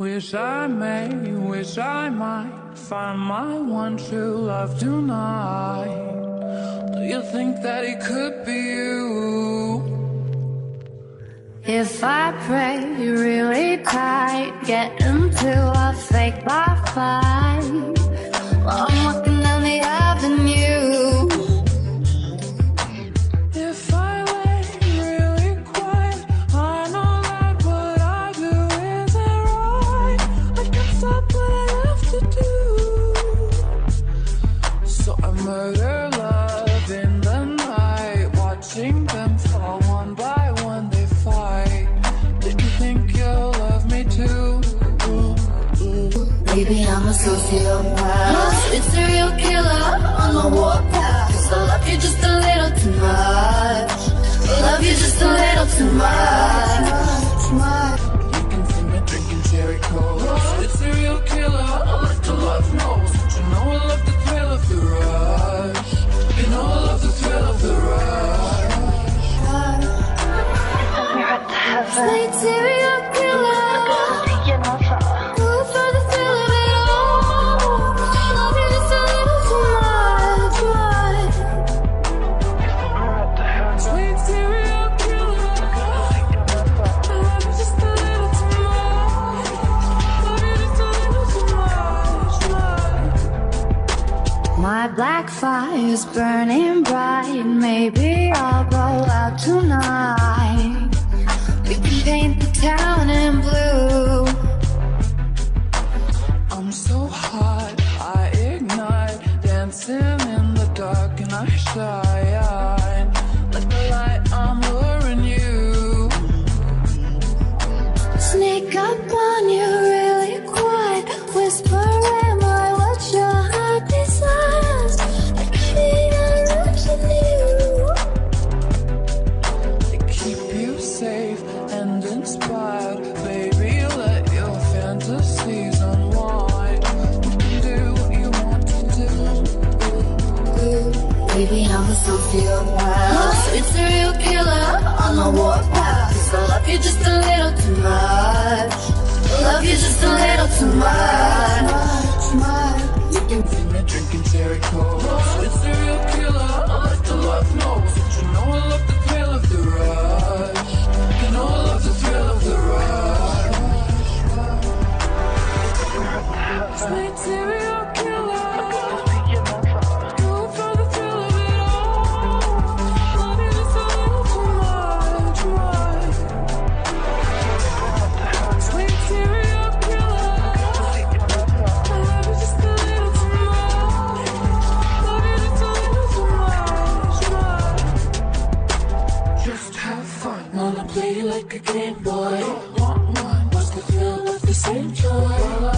Wish I may, wish I might find my one true love tonight. Do you think that it could be you? If I pray you really tight, get into a fake bar fight. Murder love in the night, watching them fall one by one. They fight. You think you'll love me too? Baby, I'm a sociopath. It's a real killer on warpath. So love you just a little too much. Love you just a little too much. My black fire's burning bright. Maybe I'll go out tonight. Paint the town in blue. I'm so hot, I ignite, dancing in the dark and I shine. It's a real killer on the warpath. So love you just a little too much. Love you just a little too much. You can see me drinking cherry a real killer. I like to love. But you know I love the thrill of the rush. You know I love the thrill like a game boy. Want one? What's the thrill of the same joy?